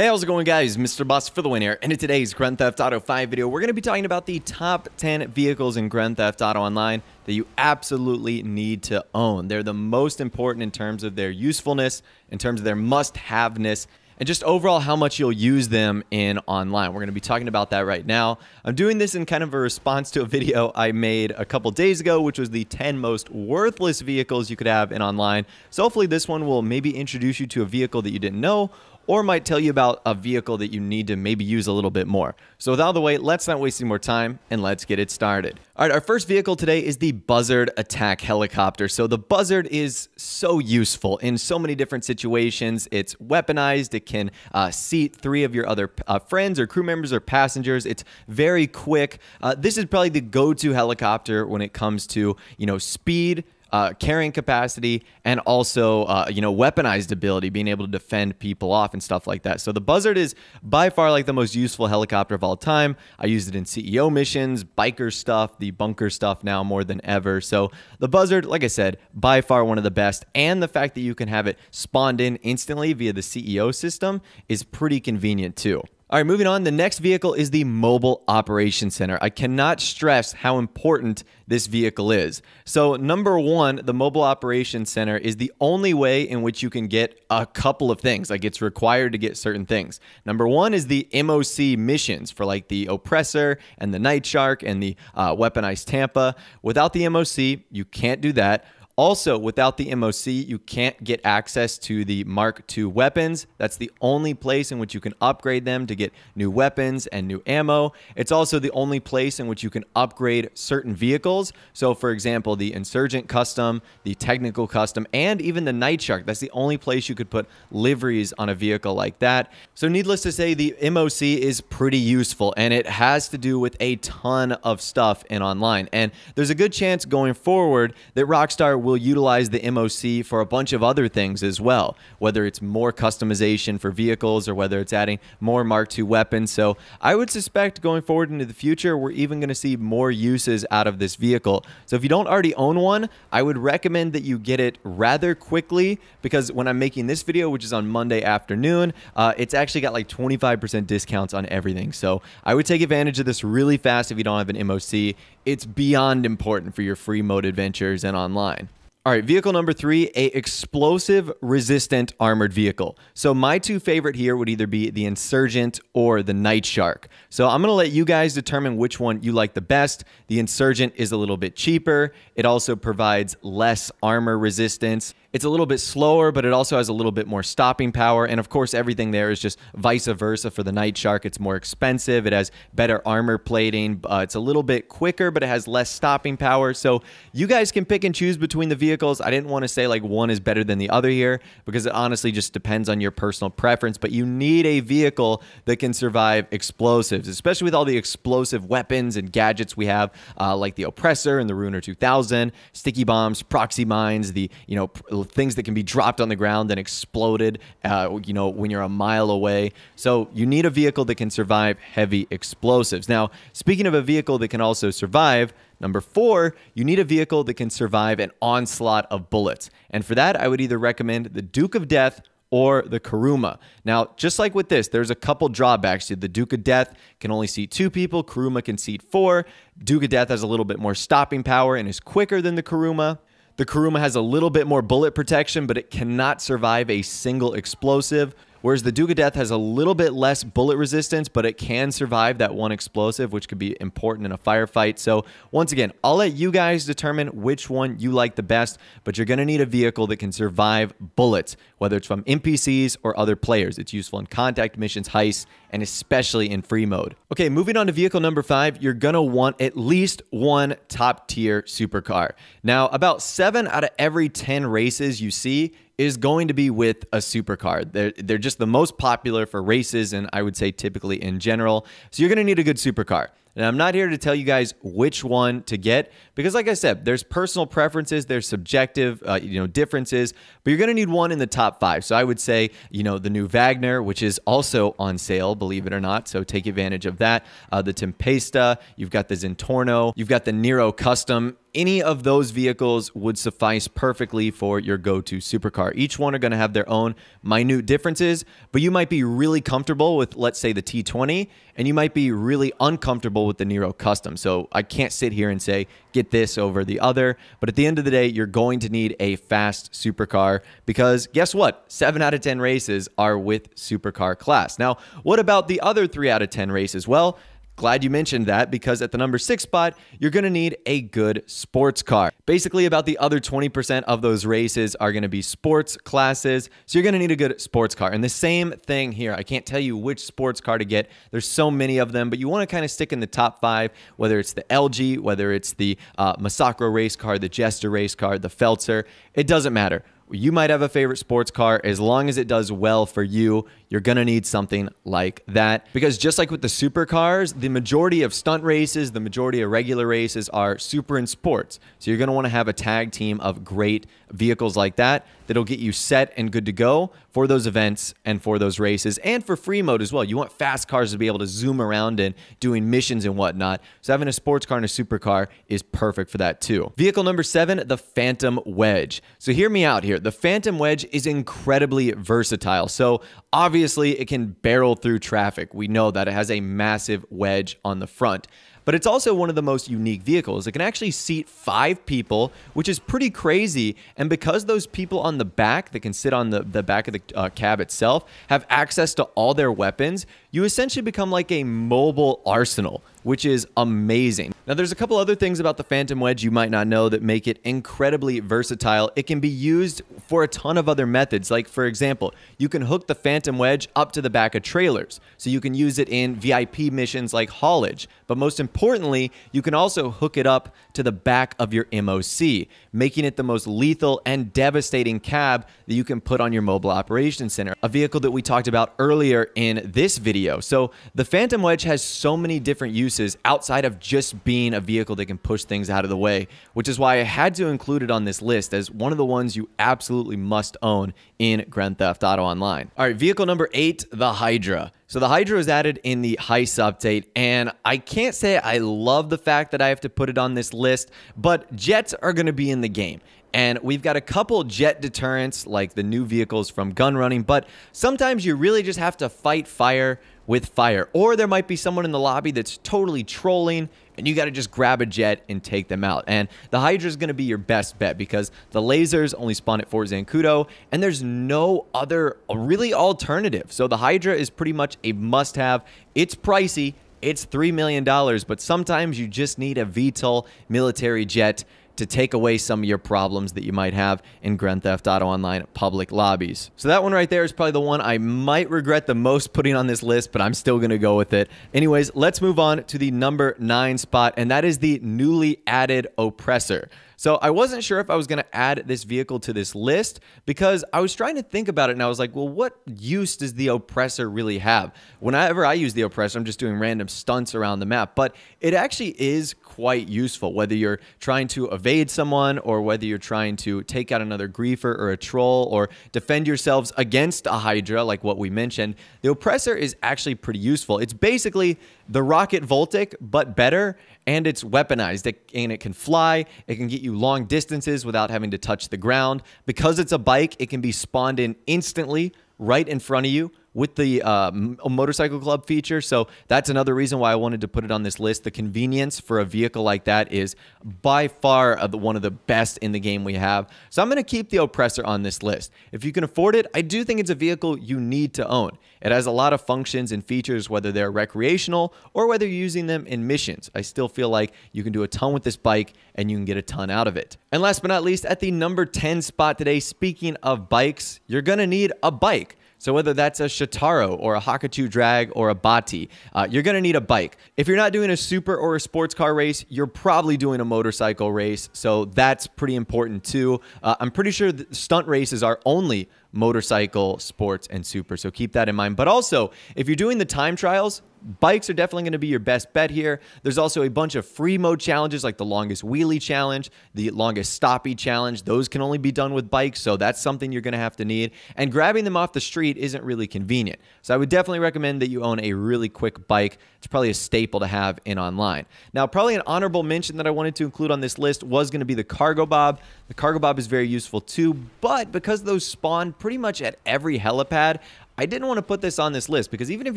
Hey, how's it going guys? Mr. Boss for the win here, and in today's Grand Theft Auto 5 video, we're going to be talking about the top 10 vehicles in Grand Theft Auto Online that you absolutely need to own. They're the most important in terms of their usefulness, in terms of their must-haveness, and just overall how much you'll use them in online. We're going to be talking about that right now. I'm doing this in kind of a response to a video I made a couple days ago, which was the 10 most worthless vehicles you could have in online. So hopefully this one will maybe introduce you to a vehicle that you didn't know or might tell you about a vehicle that you need to maybe use a little bit more. So without the way, let's not waste any more time and let's get it started. All right, our first vehicle today is the Buzzard Attack Helicopter. So the Buzzard is so useful in so many different situations. It's weaponized. It can uh, seat three of your other uh, friends or crew members or passengers. It's very quick. Uh, this is probably the go-to helicopter when it comes to, you know, speed, uh, carrying capacity, and also uh, you know weaponized ability, being able to defend people off and stuff like that. So the Buzzard is by far like the most useful helicopter of all time. I used it in CEO missions, biker stuff, the bunker stuff now more than ever. So the Buzzard, like I said, by far one of the best, and the fact that you can have it spawned in instantly via the CEO system is pretty convenient too. All right, moving on. The next vehicle is the Mobile Operations Center. I cannot stress how important this vehicle is. So, number one, the Mobile Operations Center is the only way in which you can get a couple of things. Like, it's required to get certain things. Number one is the MOC missions for like the Oppressor and the Night Shark and the uh, Weaponized Tampa. Without the MOC, you can't do that. Also, without the MOC, you can't get access to the Mark II weapons. That's the only place in which you can upgrade them to get new weapons and new ammo. It's also the only place in which you can upgrade certain vehicles. So, for example, the Insurgent Custom, the Technical Custom, and even the Night Shark. That's the only place you could put liveries on a vehicle like that. So, needless to say, the MOC is pretty useful and it has to do with a ton of stuff in online. And there's a good chance going forward that Rockstar will will utilize the MOC for a bunch of other things as well, whether it's more customization for vehicles or whether it's adding more Mark II weapons. So I would suspect going forward into the future, we're even going to see more uses out of this vehicle. So if you don't already own one, I would recommend that you get it rather quickly because when I'm making this video, which is on Monday afternoon, uh, it's actually got like 25% discounts on everything. So I would take advantage of this really fast if you don't have an MOC. It's beyond important for your free mode adventures and online. All right, vehicle number three, a explosive resistant armored vehicle. So my two favorite here would either be the Insurgent or the Night Shark. So I'm gonna let you guys determine which one you like the best. The Insurgent is a little bit cheaper. It also provides less armor resistance. It's a little bit slower, but it also has a little bit more stopping power. And of course, everything there is just vice versa for the Night Shark. It's more expensive. It has better armor plating. Uh, it's a little bit quicker, but it has less stopping power. So you guys can pick and choose between the vehicles. I didn't want to say like one is better than the other here because it honestly just depends on your personal preference. But you need a vehicle that can survive explosives, especially with all the explosive weapons and gadgets we have, uh, like the Oppressor and the Ruiner 2000, sticky bombs, proxy mines, the you know things that can be dropped on the ground and exploded, uh, you know, when you're a mile away. So you need a vehicle that can survive heavy explosives. Now, speaking of a vehicle that can also survive, Number four, you need a vehicle that can survive an onslaught of bullets. And for that, I would either recommend the Duke of Death or the Kuruma. Now, just like with this, there's a couple drawbacks the Duke of Death can only seat two people, Kuruma can seat four. Duke of Death has a little bit more stopping power and is quicker than the Kuruma. The Kuruma has a little bit more bullet protection, but it cannot survive a single explosive. Whereas the Duke of Death has a little bit less bullet resistance, but it can survive that one explosive, which could be important in a firefight. So, once again, I'll let you guys determine which one you like the best, but you're going to need a vehicle that can survive bullets, whether it's from NPCs or other players. It's useful in contact missions, heists, and especially in free mode. Okay, moving on to vehicle number five, you're going to want at least one top tier supercar. Now, about seven out of every 10 races you see is going to be with a supercar. They're, they're just the most popular for races and I would say typically in general. So you're going to need a good supercar. And I'm not here to tell you guys which one to get because, like I said, there's personal preferences, there's subjective, uh, you know, differences, but you're going to need one in the top five. So I would say, you know, the new Wagner, which is also on sale, believe it or not. So take advantage of that. Uh, the Tempesta, you've got the Zentorno, you've got the Nero Custom any of those vehicles would suffice perfectly for your go-to supercar. Each one are going to have their own minute differences, but you might be really comfortable with let's say the T20 and you might be really uncomfortable with the Nero Custom. So I can't sit here and say get this over the other, but at the end of the day, you're going to need a fast supercar because guess what? 7 out of 10 races are with supercar class. Now, what about the other 3 out of 10 races? Well, Glad you mentioned that because at the number six spot, you're going to need a good sports car. Basically, about the other 20% of those races are going to be sports classes. So you're going to need a good sports car. And the same thing here. I can't tell you which sports car to get. There's so many of them, but you want to kind of stick in the top five, whether it's the Elegy, whether it's the uh, race car, the Jester race car, the Feltzer. It doesn't matter. You might have a favorite sports car. As long as it does well for you, you're going to need something like that. Because just like with the supercars, the majority of stunt races, the majority of regular races are super in sports. So you're going to want to have a tag team of great vehicles like that that'll get you set and good to go for those events and for those races and for free mode as well. You want fast cars to be able to zoom around and doing missions and whatnot. So having a sports car and a supercar is perfect for that too. Vehicle number seven, the Phantom Wedge. So hear me out here. The Phantom Wedge is incredibly versatile. So obviously it can barrel through traffic. We know that it has a massive wedge on the front but it's also one of the most unique vehicles. It can actually seat five people, which is pretty crazy. And because those people on the back that can sit on the, the back of the uh, cab itself have access to all their weapons, you essentially become like a mobile arsenal which is amazing. Now, there's a couple other things about the Phantom Wedge you might not know that make it incredibly versatile. It can be used for a ton of other methods. Like, for example, you can hook the Phantom Wedge up to the back of trailers. So you can use it in VIP missions like haulage. But most importantly, you can also hook it up to the back of your MOC, making it the most lethal and devastating cab that you can put on your mobile operations center, a vehicle that we talked about earlier in this video. So the Phantom Wedge has so many different uses uses outside of just being a vehicle that can push things out of the way, which is why I had to include it on this list as one of the ones you absolutely must own in Grand Theft Auto Online. All right, vehicle number eight, the Hydra. So the Hydra was added in the Heist update, and I can't say I love the fact that I have to put it on this list, but jets are going to be in the game. And we've got a couple jet deterrents like the new vehicles from gun running, but sometimes you really just have to fight fire with fire. Or there might be someone in the lobby that's totally trolling and you got to just grab a jet and take them out. And the Hydra is going to be your best bet because the lasers only spawn at Fort Zancudo and there's no other uh, really alternative. So the Hydra is pretty much a must have. It's pricey. It's $3 million, but sometimes you just need a VTOL military jet to take away some of your problems that you might have in Grand Theft Auto Online public lobbies. So that one right there is probably the one I might regret the most putting on this list, but I'm still going to go with it. Anyways, let's move on to the number nine spot, and that is the newly added Oppressor. So I wasn't sure if I was going to add this vehicle to this list because I was trying to think about it and I was like, well, what use does the oppressor really have? Whenever I use the oppressor, I'm just doing random stunts around the map, but it actually is quite useful, whether you're trying to evade someone or whether you're trying to take out another griefer or a troll or defend yourselves against a Hydra, like what we mentioned. The oppressor is actually pretty useful. It's basically the Rocket Voltic, but better and it's weaponized it, and it can fly. It can get you long distances without having to touch the ground. Because it's a bike, it can be spawned in instantly right in front of you with the uh, motorcycle club feature. So that's another reason why I wanted to put it on this list. The convenience for a vehicle like that is by far one of the best in the game we have. So I'm going to keep the Oppressor on this list. If you can afford it, I do think it's a vehicle you need to own. It has a lot of functions and features, whether they're recreational or whether you're using them in missions. I still feel like you can do a ton with this bike and you can get a ton out of it. And last but not least, at the number 10 spot today, speaking of bikes, you're going to need a bike. So whether that's a Shotaro or a Hakuchou Drag or a Bati, uh, you're going to need a bike. If you're not doing a super or a sports car race, you're probably doing a motorcycle race. So that's pretty important too. Uh, I'm pretty sure stunt races are only motorcycle, sports, and super. So keep that in mind. But also, if you're doing the time trials, bikes are definitely going to be your best bet here. There's also a bunch of free mode challenges like the longest wheelie challenge, the longest stoppy challenge. Those can only be done with bikes, so that's something you're going to have to need. And grabbing them off the street isn't really convenient. So I would definitely recommend that you own a really quick bike. It's probably a staple to have in online. Now, probably an honorable mention that I wanted to include on this list was going to be the Cargobob. The Cargobob is very useful too, but because those spawn pretty much at every helipad, I didn't want to put this on this list because even if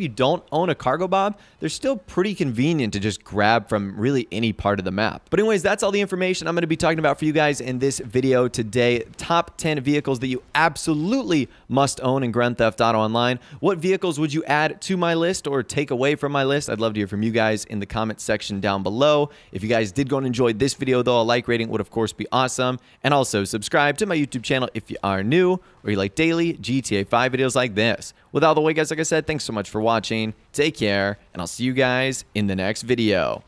you don't own a Cargobob, they're still pretty convenient to just grab from really any part of the map. But anyways, that's all the information I'm going to be talking about for you guys in this video today. Top 10 vehicles that you absolutely must own in Grand Theft Auto Online. What vehicles would you add to my list or take away from my list? I'd love to hear from you guys in the comment section down below. If you guys did go and enjoy this video though, a like rating would of course be awesome. And also subscribe to my YouTube channel if you are new or you like daily GTA 5 videos like this. With all the way, guys, like I said, thanks so much for watching. Take care, and I'll see you guys in the next video.